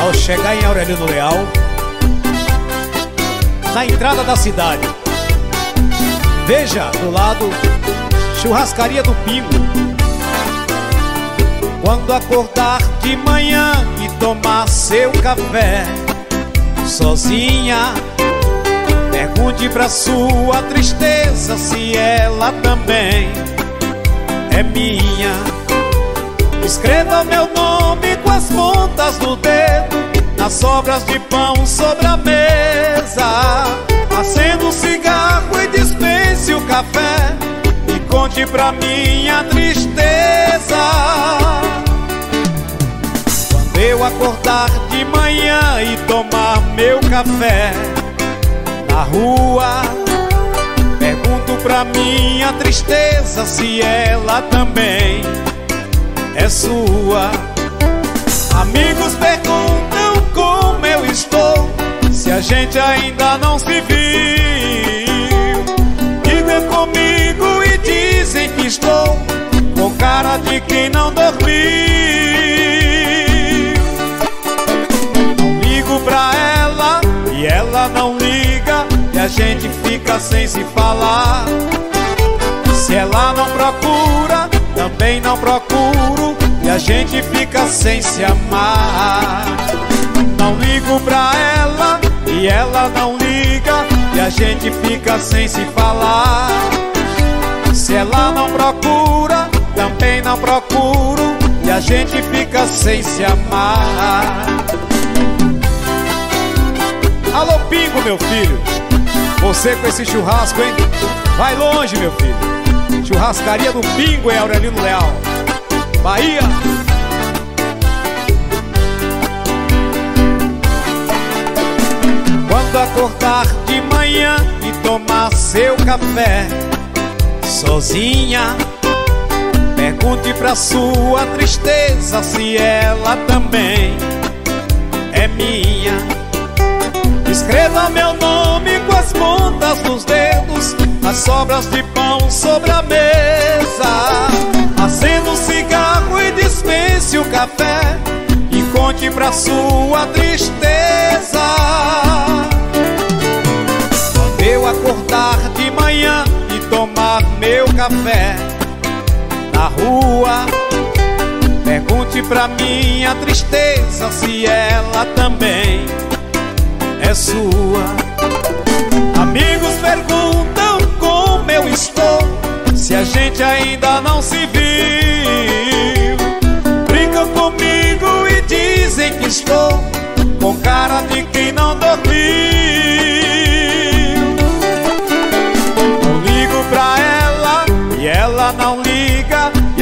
Ao chegar em Aurelino Leal Na entrada da cidade Veja do lado Churrascaria do Pingo. Quando acordar de manhã e tomar seu café Sozinha Pergunte pra sua tristeza se ela também é minha Escreva meu nome com as pontas do dedo Nas sobras de pão sobre a mesa. Acenda um cigarro e dispense o café E conte pra minha tristeza. Quando eu acordar de manhã e tomar meu café Na rua Pergunto pra minha tristeza se ela também é sua. Amigos perguntam como eu estou, se a gente ainda não se viu. Vivem comigo e dizem que estou com cara de quem não dormiu. Não ligo pra ela e ela não liga, e a gente fica sem se falar. Se ela não procura, também não procuro E a gente fica sem se amar. Não ligo pra ela e ela não liga E a gente fica sem se falar. Se ela não procura, também não procuro E a gente fica sem se amar. Alô Pingo, meu filho. Você com esse churrasco, hein? Vai longe, meu filho. Churrascaria do Pingo em Aurelino Leal Bahia. Quando acordar de manhã e tomar seu café Sozinha Pergunte pra sua tristeza se ela também é minha. Escreva meu nome com as pontas dos dedos As sobras de pão sobre a mesa e dispense o café E conte pra sua tristeza Quando eu acordar de manhã e tomar meu café Na rua Pergunte pra minha tristeza se ela também é sua. Amigos perguntam como eu estou, se a gente ainda não se viu.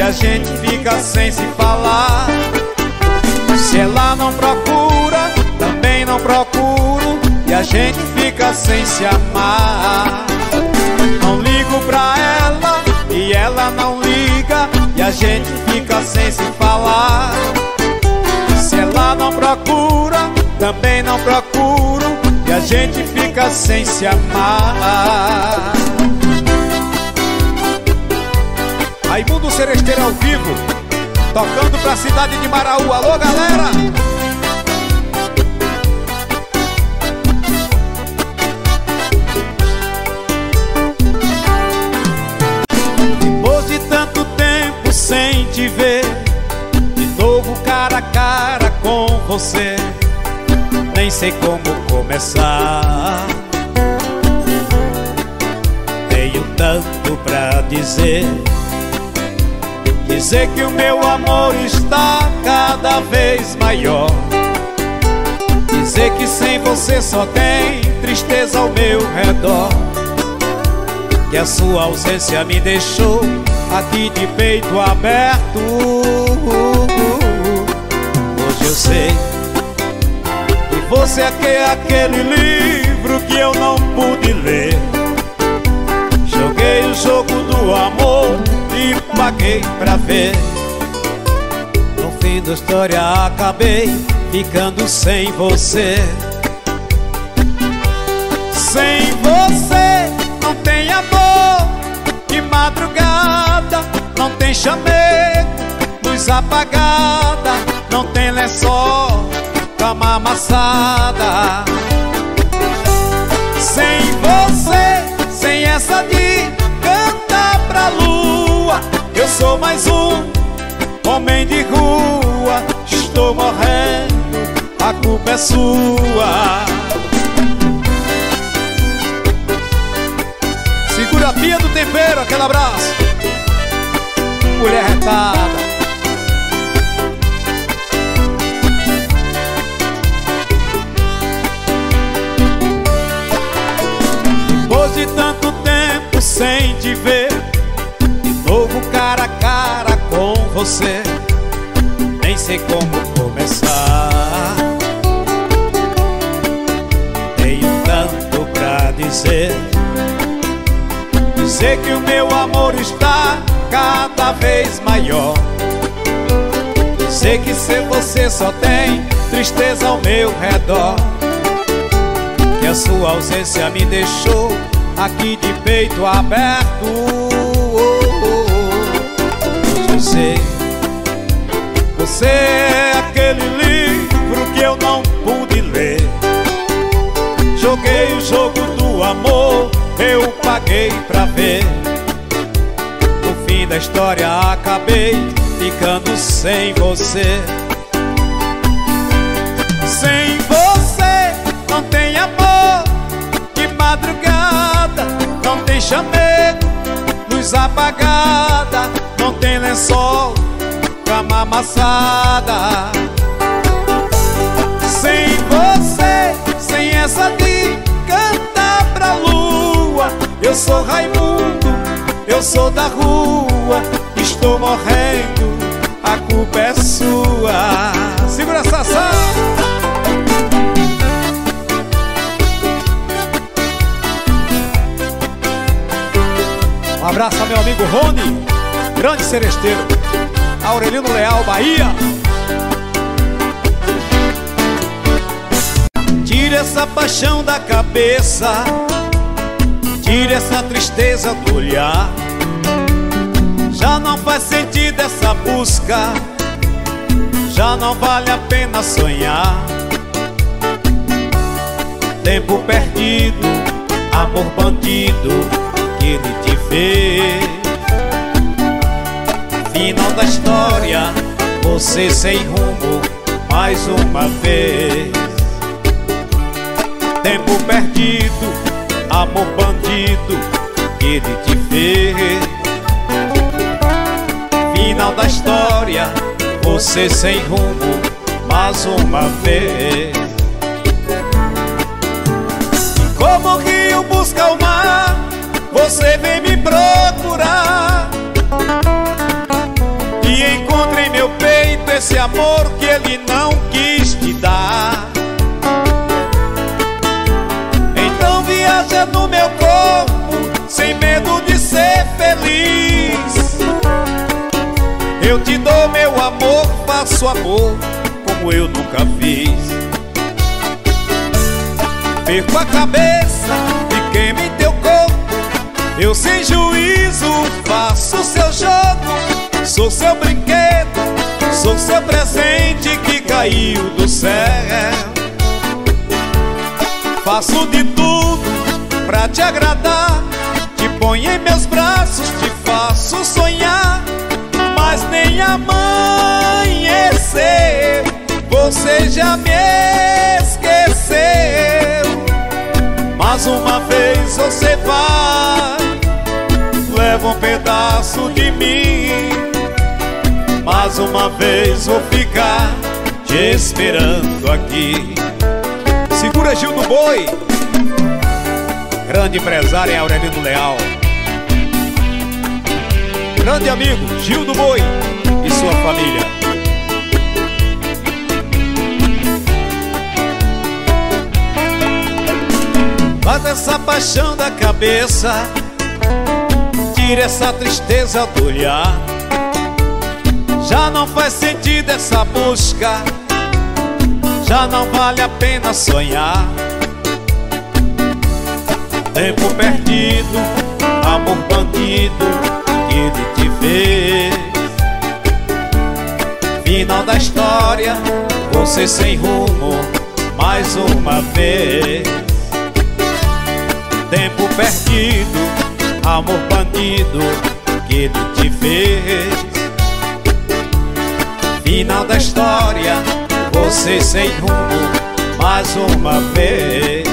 A gente fica sem se falar. Se ela não procura, também não procuro E a gente fica sem se amar. Não ligo pra ela e ela não liga E a gente fica sem se falar. Se ela não procura, também não procuro E a gente fica sem se amar Raimundo Seresteiro ao vivo Tocando pra cidade de Maraú Alô galera! Depois de tanto tempo sem te ver De novo cara a cara com você Nem sei como começar Tenho tanto pra dizer Dizer que o meu amor está cada vez maior. Dizer que sem você só tem tristeza ao meu redor. Que a sua ausência me deixou aqui de peito aberto. Hoje eu sei que você é que aquele livro que eu não pude ler. Joguei o jogo do amor e paguei pra ver. No fim da história acabei ficando sem você. Sem você não tem amor De madrugada não tem chamego Luz apagada não tem lençol cama amassada. Sem você, sem essa sou mais um homem de rua. Estou morrendo, a culpa é sua. Segura a pia do tempero, aquele abraço. Mulher retada. Depois de tanto tempo sem te ver De novo cara a cara com você. Nem sei como começar. Tenho tanto pra dizer. Dizer que o meu amor está cada vez maior. Dizer que sem você só tem tristeza ao meu redor. Que a sua ausência me deixou aqui de peito aberto sei Você é aquele livro que eu não pude ler. Joguei o jogo do amor, eu paguei pra ver. No fim da história acabei ficando sem você. Sem você não tem amor De madrugada não tem chamego Luz apagada, tem lençol Cama amassada Sem você, sem essa de cantar pra lua. Eu sou Raimundo, eu sou da rua. Estou morrendo, a culpa é sua. Segura essa Sassá Um abraço meu amigo Rony, grande seresteiro Aurelino Leal, Bahia. Tire essa paixão da cabeça Tire essa tristeza do olhar. Já não faz sentido essa busca Já não vale a pena sonhar. Tempo perdido, amor bandido Que ele te fez Final da história, você sem rumo mais uma vez. Tempo perdido, amor bandido que ele te fez Final da história, você sem rumo mais uma vez. Como o rio busca o mar, você vem me procurar esse amor que ele não quis te dar. Então viaja no meu corpo, sem medo de ser feliz. Eu te dou meu amor, faço amor como eu nunca fiz. Perco a cabeça e queima em teu corpo. Eu sem juízo faço seu jogo Sou seu brinquedo, sou seu presente que caiu do céu. Faço de tudo pra te agradar Te ponho em meus braços, te faço sonhar Mas nem amanheceu Você já me esqueceu. Mais uma vez você vai Leva um pedaço de mim Mais uma vez vou ficar Te esperando aqui. Segura Gil do Boi. Grande empresário é Aurelino Leal? Grande amigo Gil do Boi e sua família. Mata essa paixão da cabeça Tira essa tristeza do olhar Já não faz sentido essa busca. Já não vale a pena sonhar. Tempo perdido, amor bandido Que ele te fez. Final da história, Você sem rumo mais uma vez. Tempo perdido, amor bandido que ele te fez você sem rumo mais uma vez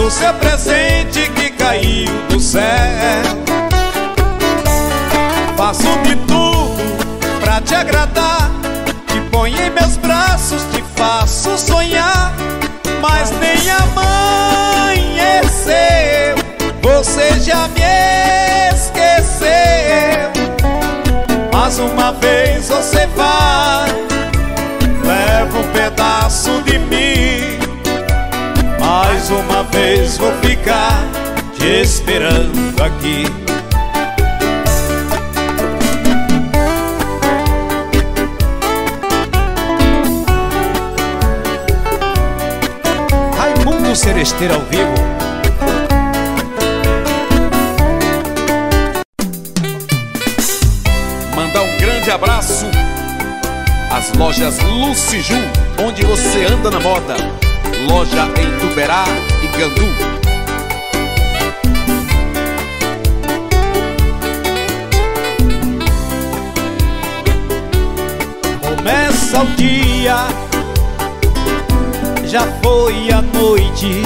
sou seu presente que caiu do céu. Faço de tudo pra te agradar. Te ponho em meus braços, te faço sonhar. Mas nem amanheceu Você já me esqueceu. Mais uma vez você vai. Leva esperando aqui Raimundo Seresteiro ao vivo Mandar um grande abraço às lojas Luciju, onde você anda na moda. Loja em Tuberá e Gandu. Começa o dia, já foi a noite.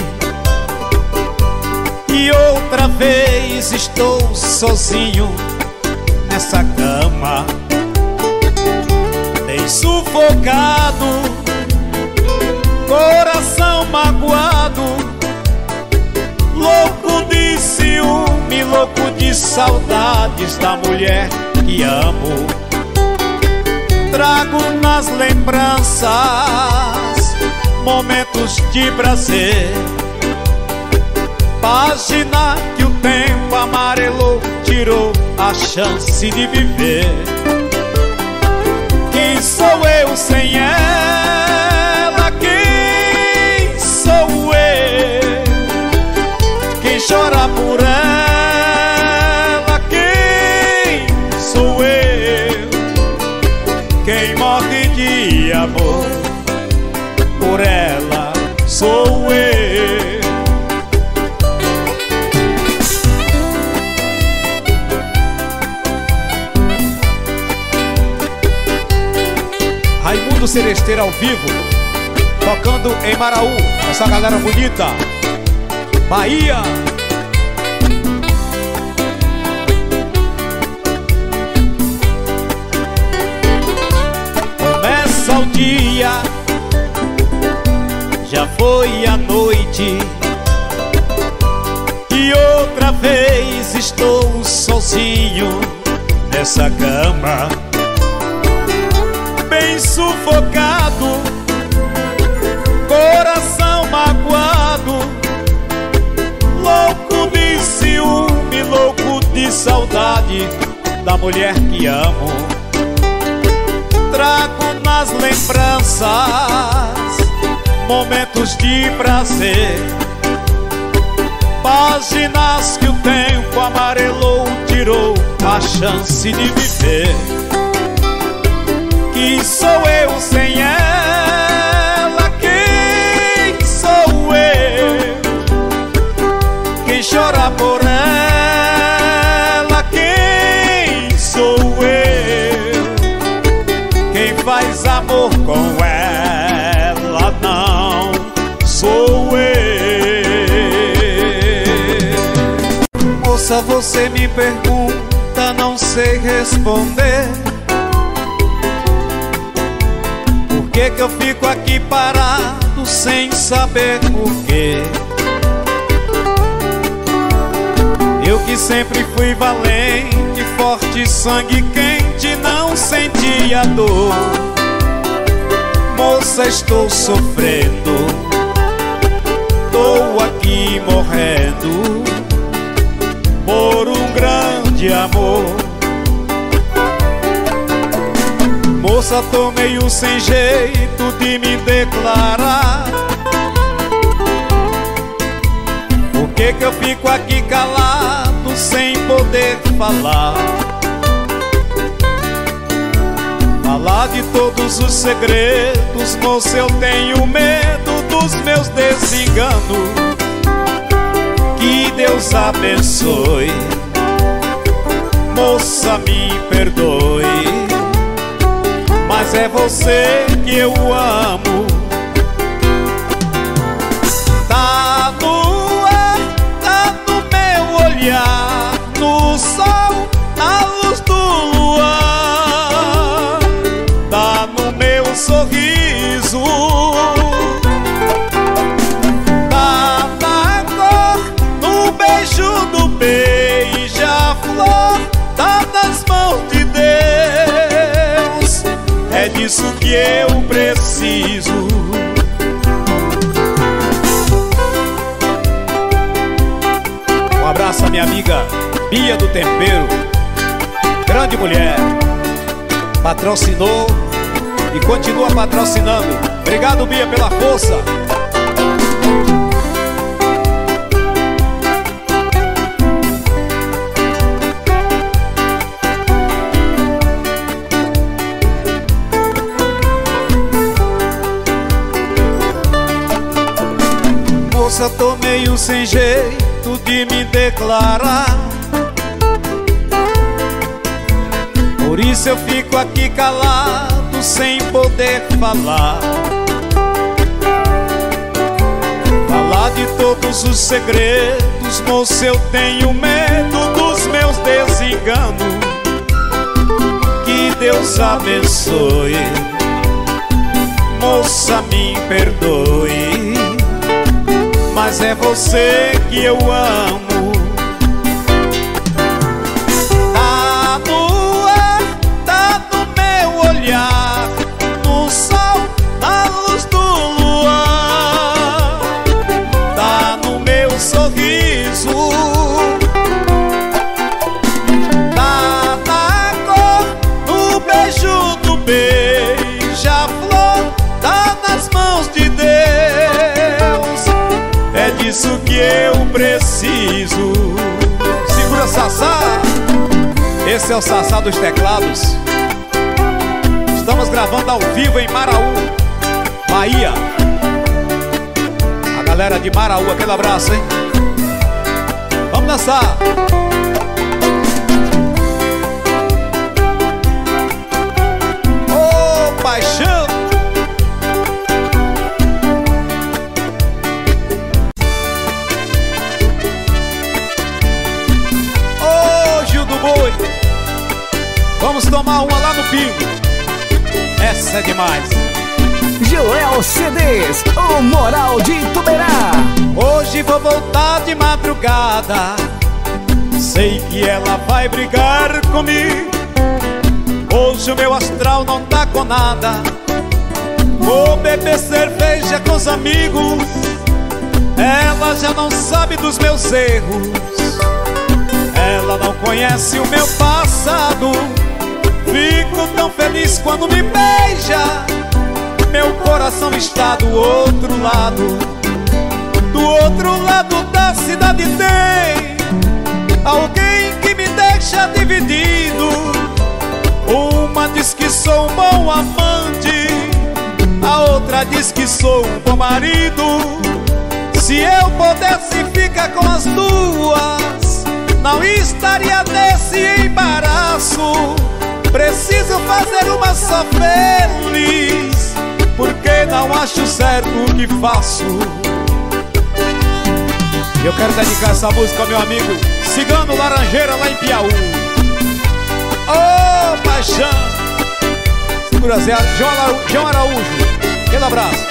E outra vez estou sozinho nessa cama. Bem sufocado, coração magoado Louco de ciúme, louco de saudades da mulher que amo trago nas lembranças momentos de prazer. Página que o tempo amarelou, tirou a chance de viver. Quem sou eu sem ela? Quem sou eu? Quem chora por ela? Raimundo Celesteiro ao vivo, tocando em Maraú, essa galera bonita. Bahia. Começa o dia, já foi a noite E outra vez estou sozinho nessa cama Bem sufocado, coração magoado Louco de ciúme, louco de saudade da mulher que amo trago nas lembranças momentos de prazer, páginas que o tempo amarelou, tirou a chance de viver. Que sou eu sem ela? Quem sou eu? Quem chora por ela? Quem sou eu? Quem faz amor com ela não sou eu. Moça, você me pergunta, não sei responder. É que eu fico aqui parado sem saber porquê? Eu que sempre fui valente, forte, sangue quente, não sentia dor Moça, estou sofrendo Moça, tô meio sem jeito de me declarar. Por que que eu fico aqui calado sem poder falar? Falar de todos os segredos, moça, eu tenho medo dos meus desenganos. Que Deus abençoe, moça, me perdoe. É você que eu amo. Tá no ar, tá no meu olhar No sol, na luz do luar. Tá no meu sorriso abraço à minha amiga Bia do Tempero Grande mulher. Patrocinou e continua patrocinando. Obrigado Bia pela força. Moça, tô meio sem jeito de me declarar. Por isso eu fico aqui calado sem poder falar. Falar de todos os segredos, moça, eu tenho medo dos meus desenganos. Que Deus abençoe. Moça, me perdoe mas é você que eu amo. Tá no ar, tá no meu olhar, preciso. Segura Sassá. Esse é o Sassá dos teclados. Estamos gravando ao vivo em Maraú, Bahia. A galera de Maraú, aquele abraço, hein? Vamos dançar. Ô, oh, paixão! É demais. Joel CDs, o Moral de Ituberá. Hoje vou voltar de madrugada. Sei que ela vai brigar comigo. Hoje o meu astral não tá com nada. Vou beber cerveja com os amigos. Ela já não sabe dos meus erros. Ela não conhece o meu passado. Fico tão feliz quando me beija. Meu coração está do outro lado. Do outro lado da cidade tem alguém que me deixa dividido. Uma diz que sou um bom amante, a outra diz que sou um bom marido. Se eu pudesse ficar com as duas, não estaria nesse embaraço. Preciso fazer uma só feliz, porque não acho certo o que faço. Eu quero dedicar essa música ao meu amigo Cigano Laranjeira lá em Piauí. Ô oh, paixão! Segura Zé, João Araújo. Aquele abraço.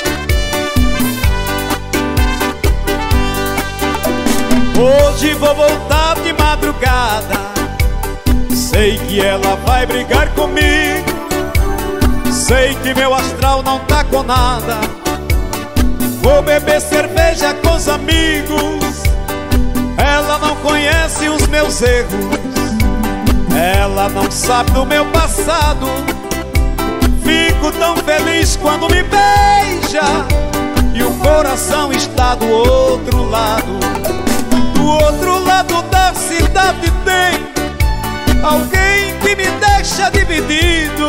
Hoje vou voltar de madrugada Sei que ela vai brigar comigo. Sei que meu astral não tá com nada. Vou beber cerveja com os amigos. Ela não conhece os meus erros. Ela não sabe do meu passado. Fico tão feliz quando me beija. E o coração está do outro lado. Do outro lado da cidade tem Alguém que me deixa dividido.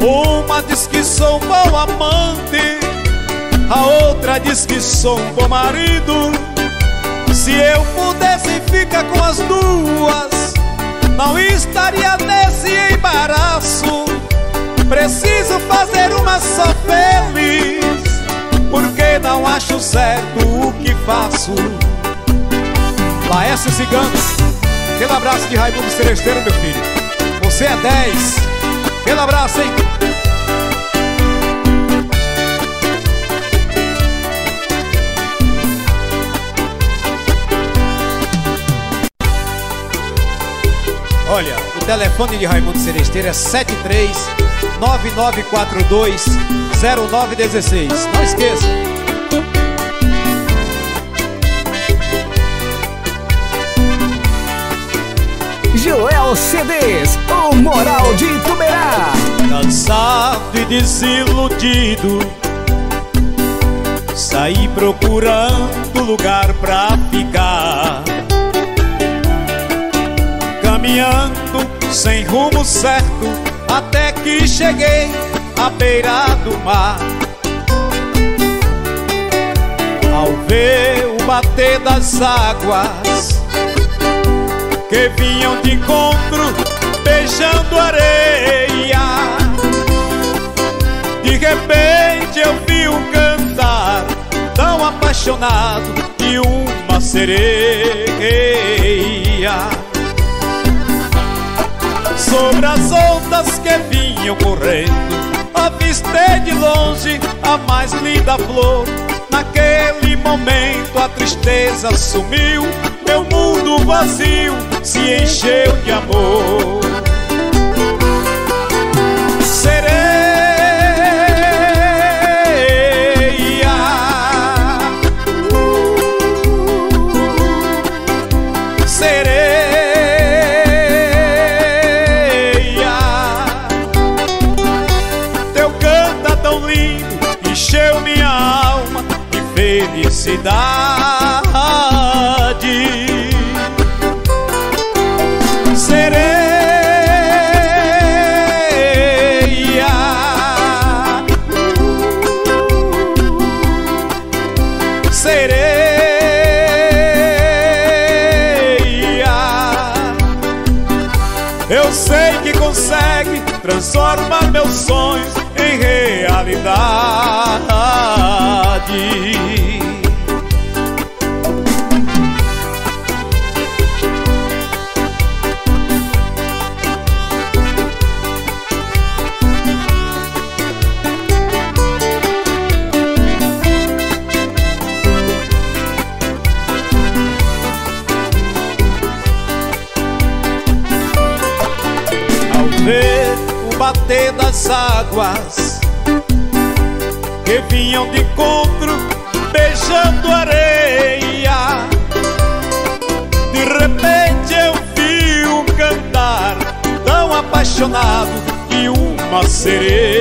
Uma diz que sou bom amante A outra diz que sou um bom marido. Se eu pudesse ficar com as duas. Não estaria nesse embaraço. Preciso fazer uma só feliz Porque não acho certo o que faço. Laércio Cigano Aquele abraço de Raimundo Celesteiro, meu filho Você é 10 Aquele abraço, hein? Olha, o telefone de Raimundo Celesteiro é 73 9942 0916. Não esqueça. Joel CDs, o Moral de Ituberá. Cansado e desiludido, saí procurando lugar pra ficar. Caminhando sem rumo certo, até que cheguei à beira do mar. Ao ver o bater das águas que vinham de encontro, beijando areia. De repente eu vi um cantar tão apaixonado e uma sereia. Sobre as ondas que vinham correndo, avistei de longe a mais linda flor. Naquele momento a tristeza sumiu, meu mundo vazio se encheu de amor. Felicidade. Águas que vinham de encontro, beijando areia. De repente eu vi um cantar tão apaixonado e uma sereia.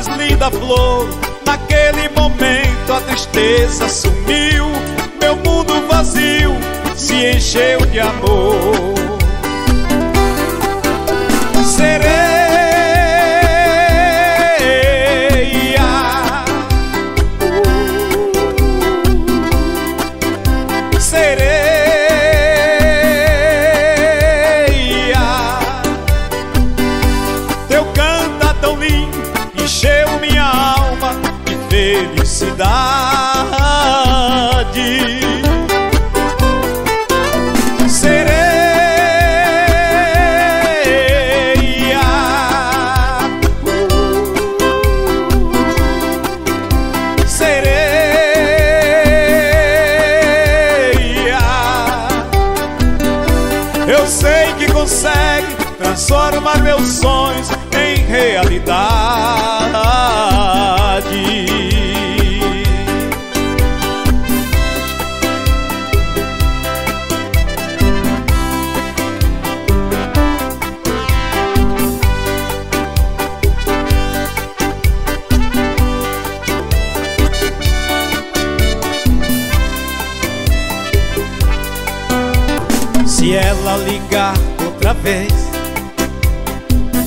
Mais linda flor. Naquele momento a tristeza sumiu, meu mundo vazio se encheu de amor. Sereia, vez.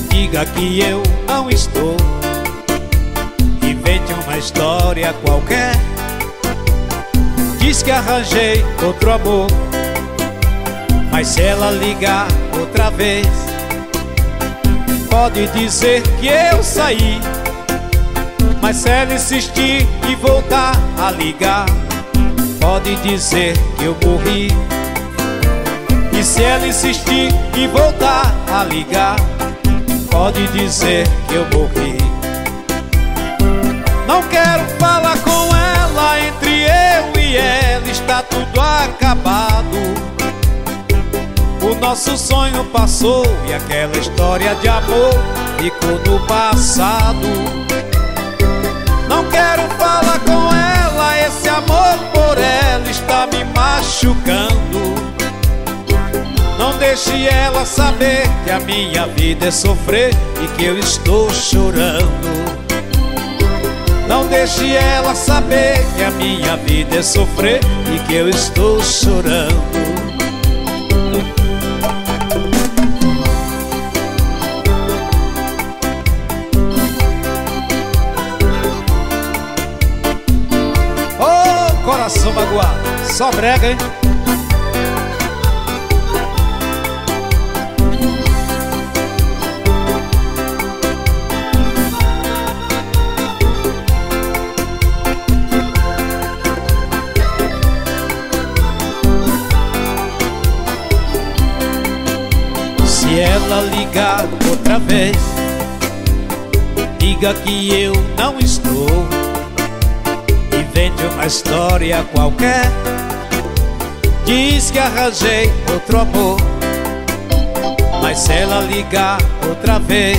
Diga que eu não estou. Invente uma história qualquer. Diz que arranjei outro amor. Mas se ela ligar outra vez Pode dizer que eu saí. Mas se ela insistir e voltar a ligar Pode dizer que eu morri e se ela insistir e voltar a ligar. Pode dizer que eu morri. Não quero falar com ela Entre eu e ela está tudo acabado. O nosso sonho passou E aquela história de amor ficou no passado. Não quero falar com ela Esse amor por ela está me machucando deixe ela saber que a minha vida é sofrer e que eu estou chorando. Não deixe ela saber que a minha vida é sofrer e que eu estou chorando. Oh, coração magoado, só brega, hein? Outra vez. Diga que eu não estou. Invente uma história qualquer. Diz que arranjei outro amor. Mas se ela ligar outra vez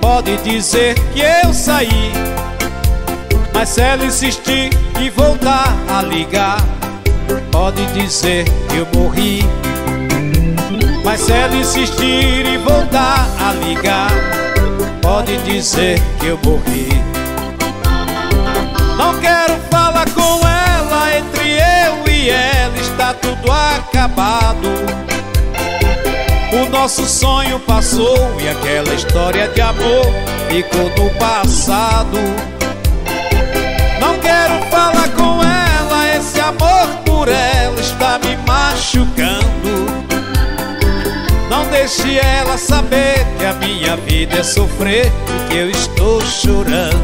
Pode dizer que eu saí. Mas se ela insistir e voltar a ligar Pode dizer que eu morri mas se ela insistir e voltar a ligar Pode dizer que eu morri. Não quero falar com ela Entre eu e ela está tudo acabado. O nosso sonho passou E aquela história de amor ficou no passado. Não quero falar com ela Esse amor por ela está me machucando deixe ela saber que a minha vida é sofrer e que eu estou chorando.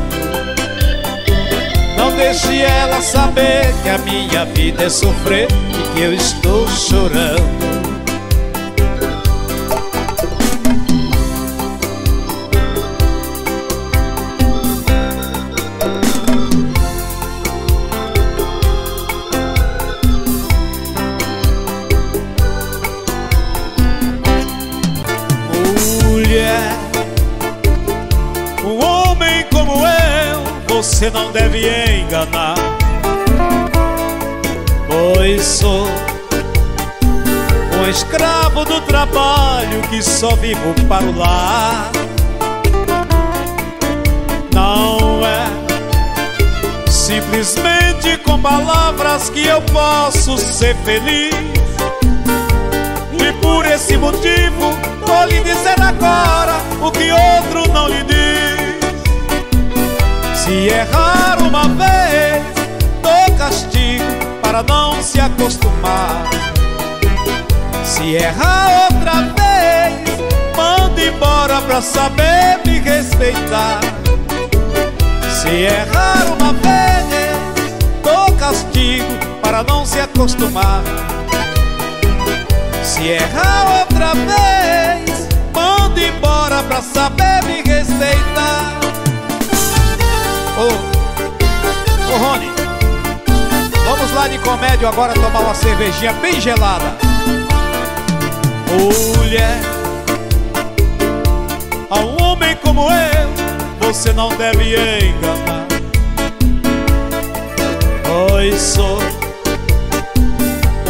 Não deixe ela saber que a minha vida é sofrer e que eu estou chorando. Você não deve enganar. Pois sou um escravo do trabalho que só vivo para o lar. Não é simplesmente com palavras que eu posso ser feliz. E por esse motivo vou lhe dizer agora o que outro não lhe diz se errar uma vez, dou castigo para não se acostumar. Se errar outra vez, manda embora pra saber me respeitar. Se errar uma vez, dou castigo para não se acostumar. Se errar outra vez, manda embora pra saber me respeitar. Ô, ô Rony, vamos lá de comédia agora tomar uma cervejinha bem gelada. Mulher, a um homem como eu, você não deve enganar. Pois sou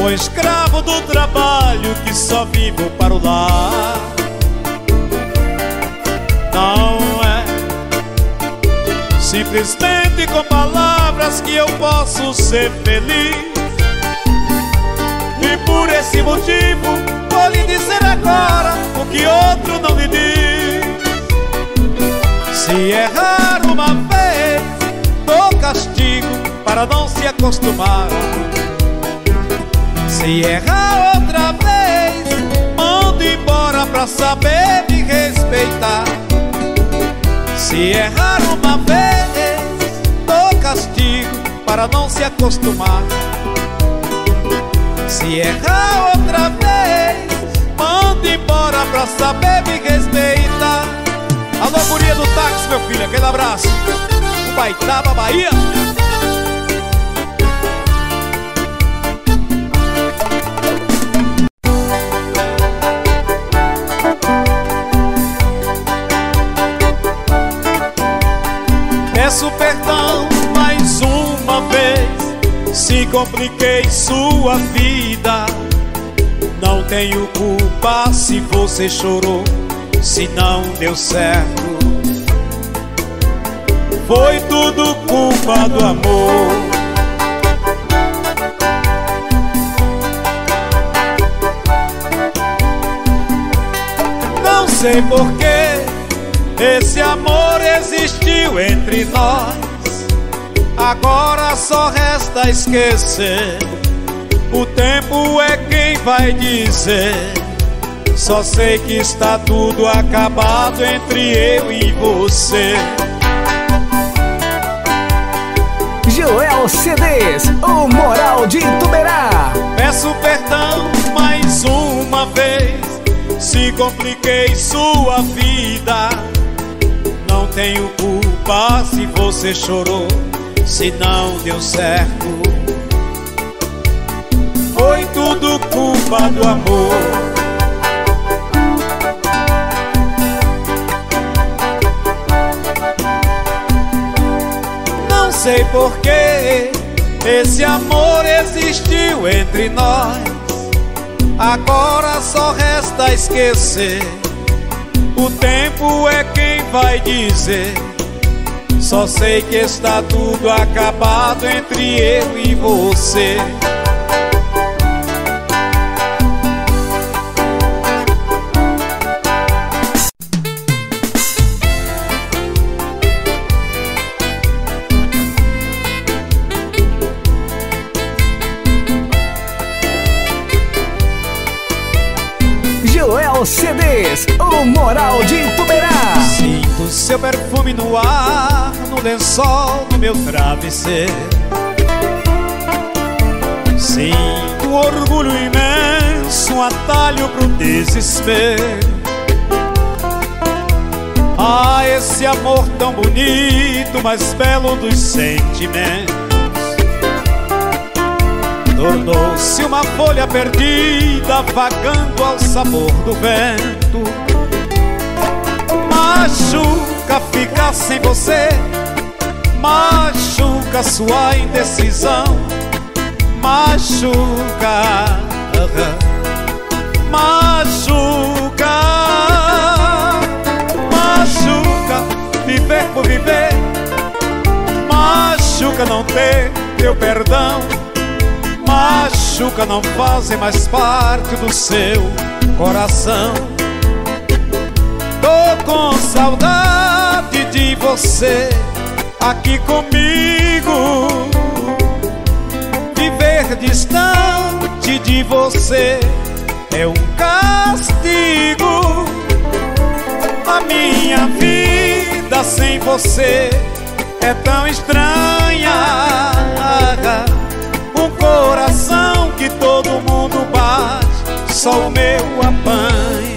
um escravo do trabalho que só vivo para o lar. Simplesmente com palavras que eu posso ser feliz. E por esse motivo vou lhe dizer agora o que outro não lhe diz. Se errar uma vez, dou castigo para não se acostumar. Se errar outra vez, mando embora pra saber me respeitar. Se errar uma vez, castigo para não se acostumar. Se errar outra vez, mando embora pra saber me respeitar. Alô, guria do táxi, meu filho, aquele abraço. Baitaba, Bahia. Compliquei sua vida. Não tenho culpa se você chorou Se não deu certo. Foi tudo culpa do amor. Não sei porquê esse amor existiu entre nós. Agora só resta esquecer. O tempo é quem vai dizer. Só sei que está tudo acabado entre eu e você. Joel CDs, o Moral de Tuberá. Peço perdão mais uma vez. Se compliquei sua vida não tenho culpa se você chorou, se não deu certo. Foi tudo culpa do amor. Não sei porquê esse amor existiu entre nós. Agora só resta esquecer. O tempo é quem vai dizer. Só sei que está tudo acabado entre eu e você. Joel CDs, o Moral de Tuberá. Seu perfume no ar, no lençol do meu travesseiro. Sinto orgulho imenso, um atalho pro desespero. Ah, esse amor tão bonito, mais belo dos sentimentos. Tornou-se uma folha perdida, vagando ao sabor do vento. Machuca ficar sem você, machuca sua indecisão, machuca, machuca, machuca viver por viver, machuca não ter teu perdão. Machuca não fazem mais parte do seu coração. Tô com saudade de você aqui comigo. Viver distante de você é um castigo. A minha vida sem você é tão estranha coração que todo mundo bate, só o meu apanha.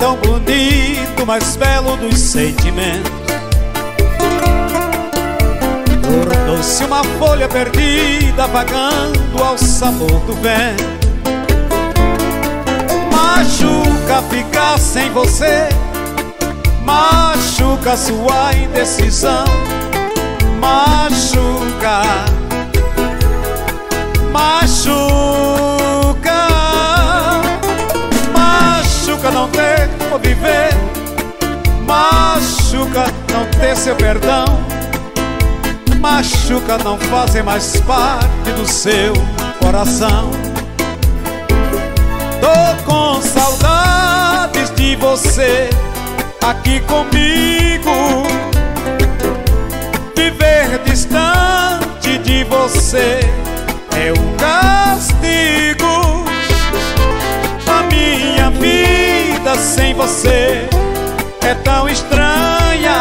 Tão bonito, mais belo dos sentimentos. Tornou-se uma folha perdida, vagando ao sabor do vento. Machuca ficar sem você, machuca sua indecisão, machuca, machuca, viver, machuca não ter seu perdão, machuca não fazer mais parte do seu coração. Tô com saudades de você aqui comigo. Viver distante de você é um castigo. Vida sem você é tão estranha.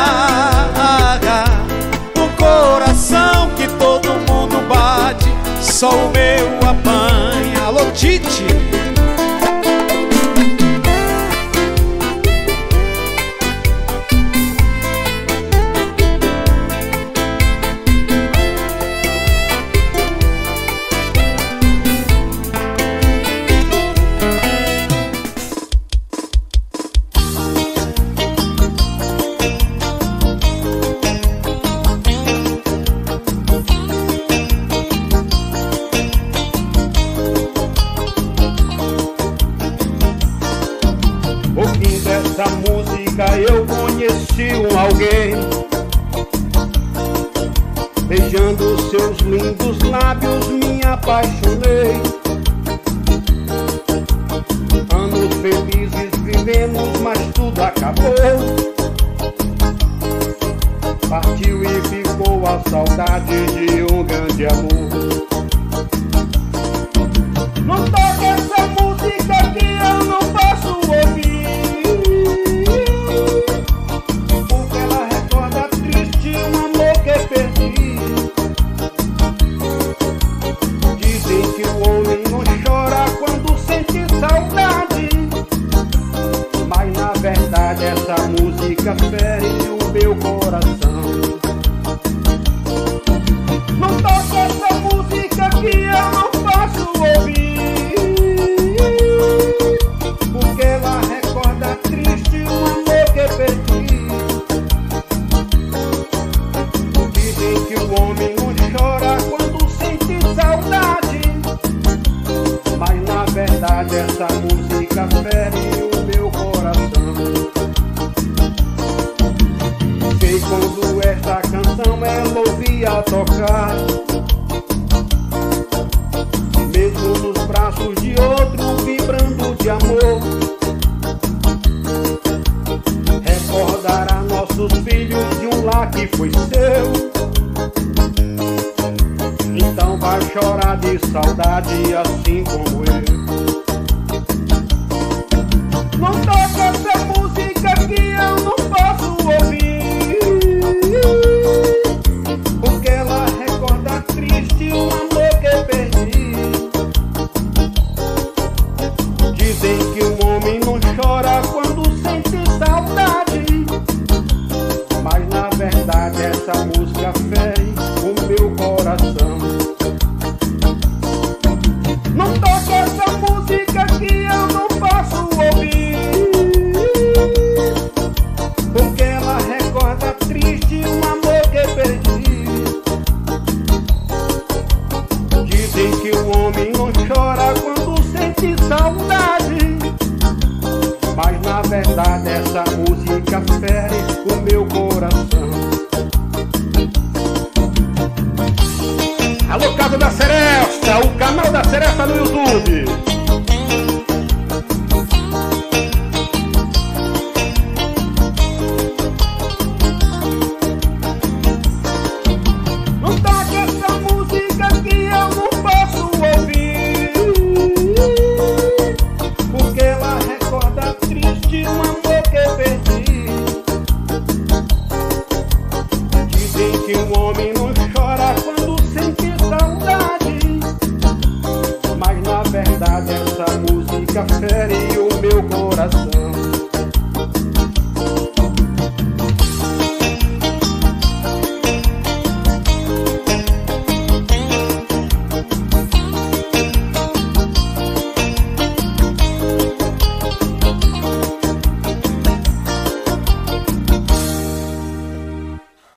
O coração que todo mundo bate, só o meu apanha. Alô, Tite.